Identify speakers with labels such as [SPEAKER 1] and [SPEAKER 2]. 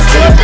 [SPEAKER 1] still